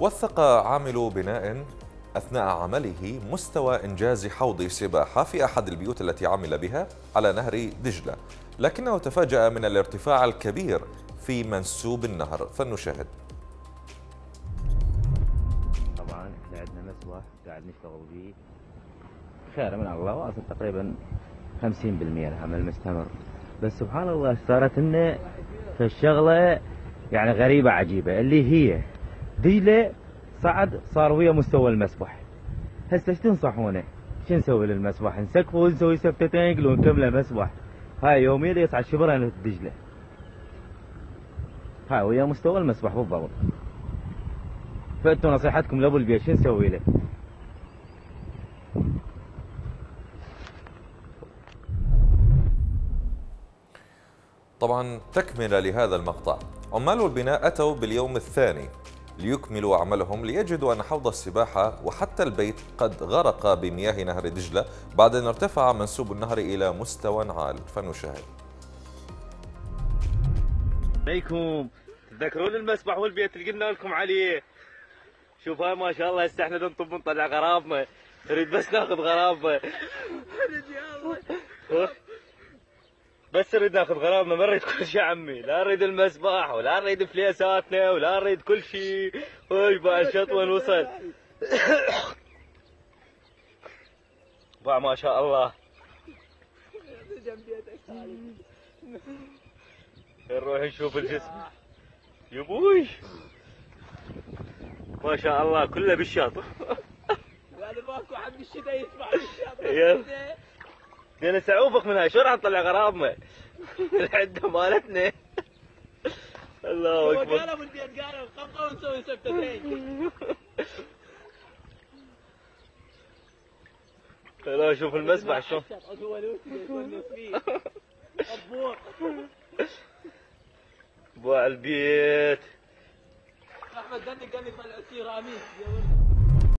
وثق عامل بناء أثناء عمله مستوى إنجاز حوض سباحة في أحد البيوت التي عمل بها على نهر دجلة. لكنه تفاجأ من الارتفاع الكبير في منسوب النهر. فلنشاهد. طبعا إحنا عندنا مسبح قاعد نشتغل به خير من الله وأصل تقريبا 50% العمل مستمر. بس سبحان الله صارت لنا في الشغلة يعني غريبة عجيبة اللي هي دجله صعد صار ويا مستوى المسبح هسه إيش تنصحونه؟ شو نسوي للمسبح؟ نسقفه ونسوي سفتتين يقولون كمله مسبح هاي يوميا يصعد شبرا دجله هاي ويا مستوى المسبح بالضبط فأنتوا نصيحتكم لأبو البيت شو نسوي له؟ طبعا تكملة لهذا المقطع عمال البناء أتوا باليوم الثاني ليكملوا عملهم ليجدوا أن حوض السباحة وحتى البيت قد غرق بمياه نهر دجلة بعد أن ارتفع منسوب النهر إلى مستوى عال. فنشاهد. عليكم. تذكرون المسبح والبيت اللي قلنا لكم عليه؟ شوف هاي ما شاء الله هسه إحنا ننطب نطلع غرابنا نريد بس ناخذ غرابنا بس نريد ناخذ غرابنا ما نريد كل شيء عمي لا نريد المسبح ولا نريد فليساتنا ولا نريد كل شيء وش بعد شطوه نوصل با ما شاء الله. نروح نشوف الجسم. يبوي. ما شاء الله كله بالشاط هذا ماكو عم الشتاء يسمع بالشاطئ. يلا. بدنا نسعوفك من هاي. شو راح نطلع غرابنا؟ العدة مالتنا. الله أكبر. قالوا بالبيت قالوا خلقوا ونسوي سفتتين لا شوف المسبح الضوء بوع البيت. أحمد دني قال لي طلع سيراميك يا ولد.